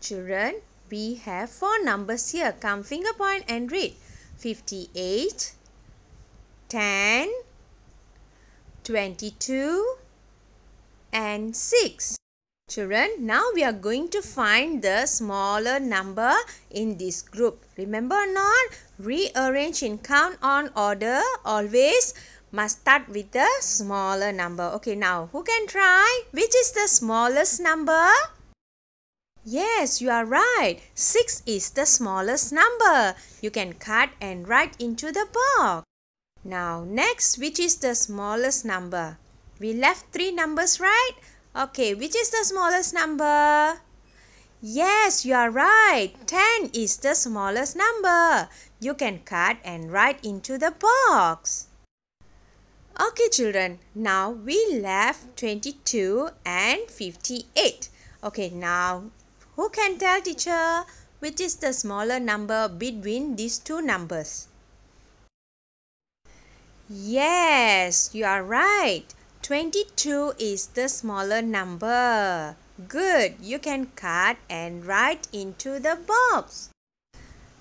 Children, we have four numbers here. Come finger point and read. 58, 10, 22 and 6. Children, now we are going to find the smaller number in this group. Remember or not? Rearrange in count on order. Always must start with the smaller number. Okay, now who can try? Which is the smallest number? Yes, you are right. 6 is the smallest number. You can cut and write into the box. Now, next, which is the smallest number? We left three numbers, right? Okay, which is the smallest number? Yes, you are right. 10 is the smallest number. You can cut and write into the box. Okay, children. Now we left 22 and 58. Okay, now who can tell teacher which is the smaller number between these two numbers? Yes, you are right. 22 is the smaller number. Good, you can cut and write into the box.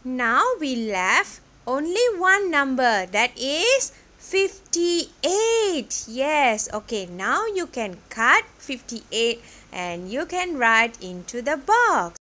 Now we left only one number that is 58. Yes, okay, now you can cut 58 and you can write into the box.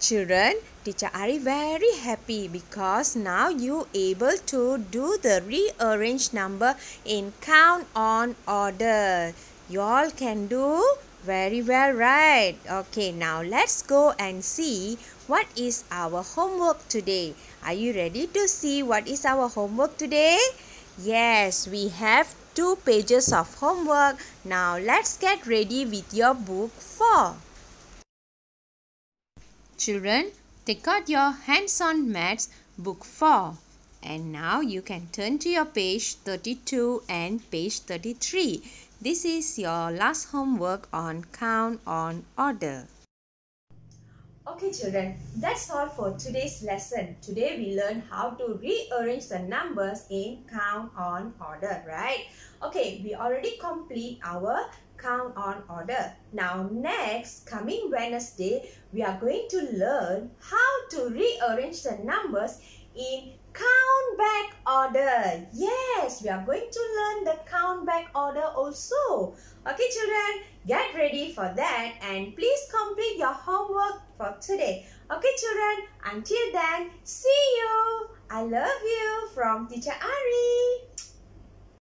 Children, teacher Ari very happy because now you able to do the rearrange number in count on order. You all can do very well right. Okay, now let's go and see what is our homework today. Are you ready to see what is our homework today? Yes, we have two pages of homework. Now let's get ready with your book 4. Children, take out your hands-on maths book 4. And now you can turn to your page 32 and page 33. This is your last homework on count on order. Okay children, that's all for today's lesson. Today we learn how to rearrange the numbers in count on order, right? Okay, we already complete our count on order. Now next, coming Wednesday, we are going to learn how to rearrange the numbers in count back order. Yes, we are going to learn the count back order also. Okay children, get ready for that and please complete your homework for today. Okay children, until then, see you. I love you from Teacher Ari.